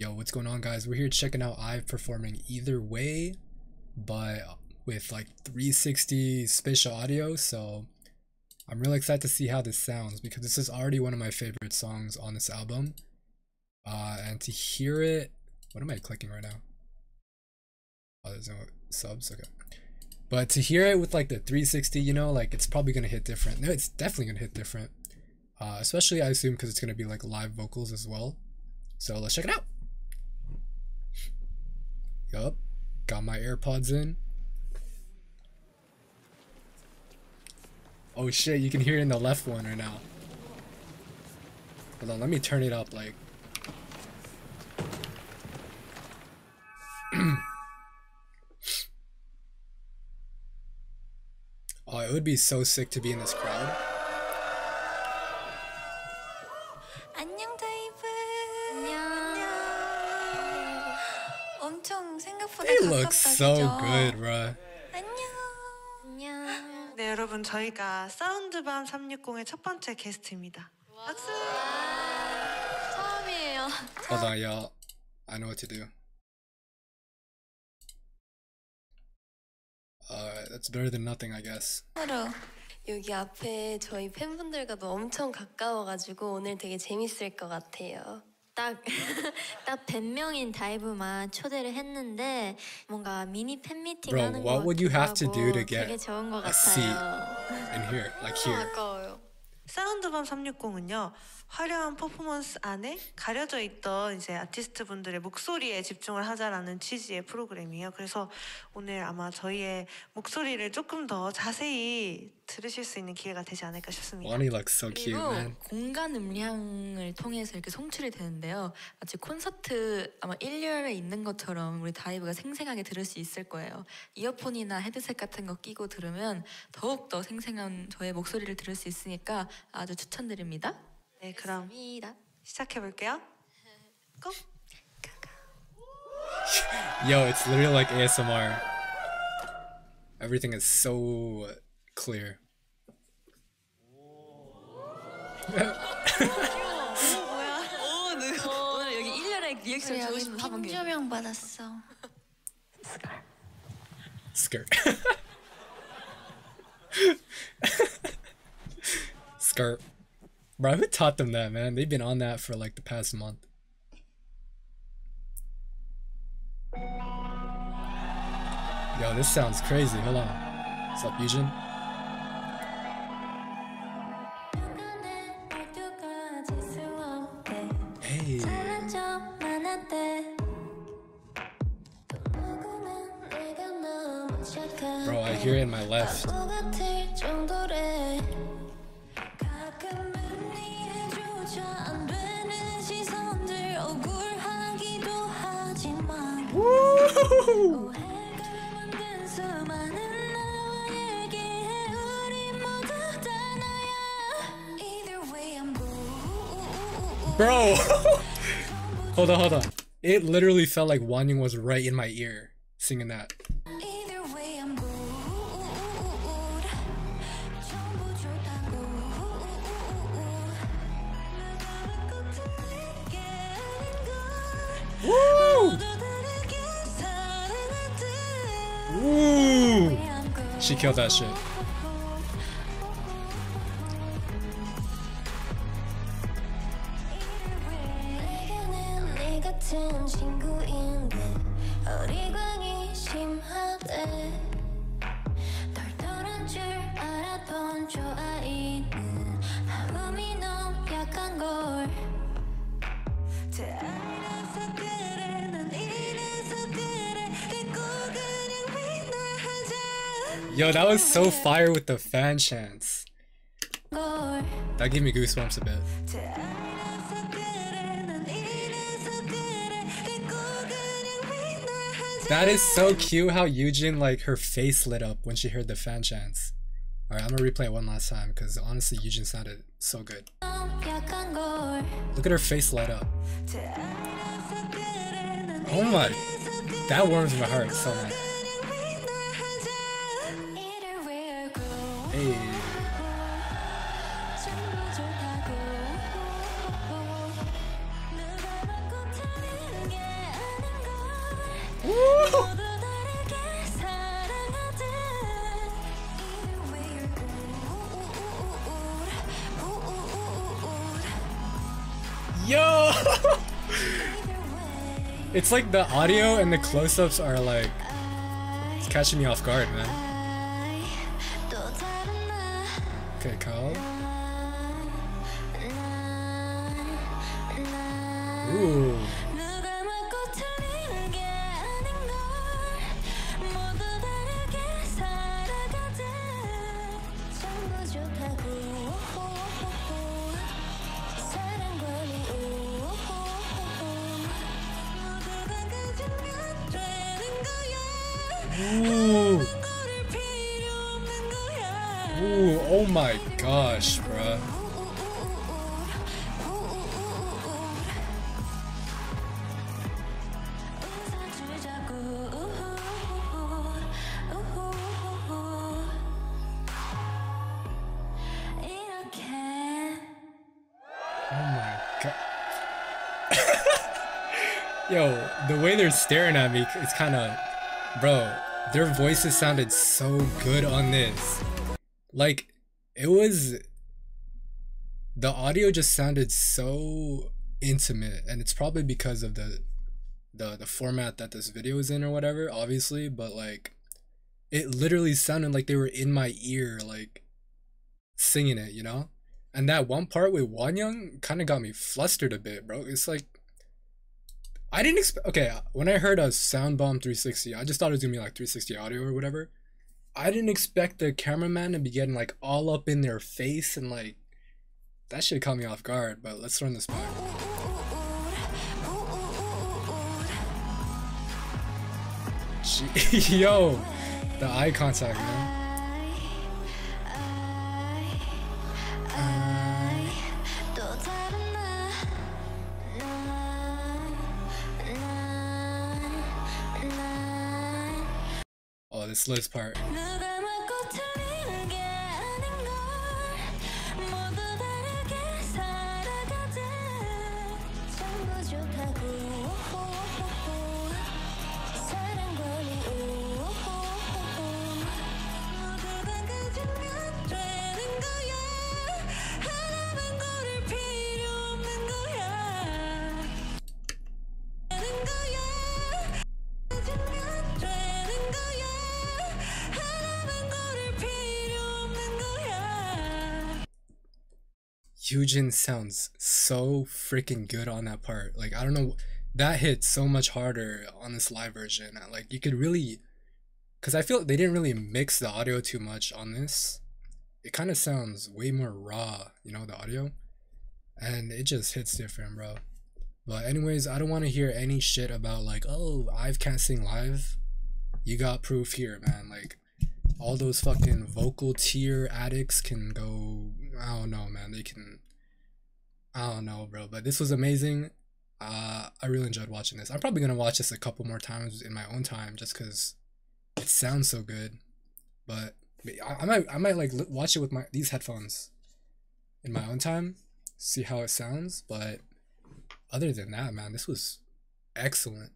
Yo, what's going on, guys? We're here checking out IVE performing Either Way, but with like 360 spatial audio. So I'm really excited to see how this sounds because this is already one of my favorite songs on this album. Uh, and to hear it, what am I clicking right now? Oh, there's no subs. Okay. But to hear it with like the 360, you know, like it's probably gonna hit different. No, it's definitely gonna hit different. Uh, especially I assume because it's gonna be like live vocals as well. So let's check it out. Yup. Got my AirPods in. Oh shit, you can hear it in the left one right now. Hold on, let me turn it up like. oh, it would be so sick to be in this crowd. 생각보다 They look so good, bruh. 안녕. 안녕. 네, 여러분 저희가 사운드밤 360의 첫 번째 게스트입니다. 박수! 처음이에요. Hold on, y'all. I know what to do. Uh, that's better than nothing, I guess. 서로. 여기 앞에 저희 팬분들과도 엄청 가까워가지고 오늘 되게 재밌을 것 같아요. 딱, 딱 100명인 다이브만 초대를 했는데 뭔가 미니 팬미팅 Bro, 하는 what 거 would you have to do to 같더라고. get 되게 좋은 것 a seat? 같아요. In here, like here. 아까워요. 사운드밤 360은요 화려한 퍼포먼스 안에 가려져 있던 이제 아티스트 분들의 목소리에 집중을 하자라는 취지의 프로그램이에요. 그래서 오늘 아마 저희의 목소리를 조금 더 자세히 들으실 수 있는 기회가 되지 않을까 싶습니다. Lonnie looks so cute, 그리고 man. 공간 음량을 통해서 이렇게 송출이 되는데요. 마치 콘서트 아마 1열에 있는 것처럼 우리 다이브가 생생하게 들을 수 있을 거예요. 이어폰이나 헤드셋 같은 거 끼고 들으면 더욱 더 생생한 저의 목소리를 들을 수 있으니까 아주 추천드립니다. 네, 그럼 시작해 볼게요. 고! Yo, it's literally like ASMR. Everything is so clear. 리액션 그래, 주고 싶은 게. 조명 받았어. 스컬. 스컬. Skirt. Bro, who taught them that, man? They've been on that for like the past month. Yo, this sounds crazy. Hold on. What's up, Yujin? Hey. Bro, I hear it in my left. Bro! hold on, hold on. It literally felt like Wonyoung was right in my ear singing that. She killed that shit. 내 Yo, that was so fire with the fan chants. That gave me goosebumps a bit. That is so cute how Yujin, like, her face lit up when she heard the fan chants. Alright, I'm gonna replay it one last time, because honestly, Yujin sounded so good. Look at her face light up. Oh my, that warms my heart so much. Yo! it's like the audio and the close-ups are like... It's catching me off guard, man. Okay, Kyle. Ooh. Ooh. Oh my gosh, bruh. Oh. Yo, the way they're staring at me, it's kind of. Bro, their voices sounded so good on this. Like, it was. The audio just sounded so intimate, and it's probably because of the. The, the format that this video is in or whatever obviously but like it literally sounded like they were in my ear like singing it you know and that one part with Wonyoung kind of got me flustered a bit, bro. It's like I didn't expect. Okay, when I heard a Sound Bomb 360, I just thought it was gonna be like 360 audio or whatever. I didn't expect the cameraman to be getting like all up in their face and like that should have caught me off guard. But let's run this back. Yo, the eye contact, man. This Liz part. Yujin sounds so freaking good on that part. Like I don't know, that hit so much harder on this live version. Like you could really, cause I feel they didn't really mix the audio too much on this. It kind of sounds way more raw, you know, the audio, and it just hits different, bro. But anyways, I don't want to hear any shit about like, oh, IVE can't sing live. You got proof here, man. Like all those fucking vocal tier addicts can go I don't know, man. They can I don't know, bro. But this was amazing. Uh I really enjoyed watching this. I'm probably gonna watch this a couple more times in my own time just because it sounds so good. But I, I might I might like watch it with my these headphones in my own time, see how it sounds. But other than that, man, this was excellent.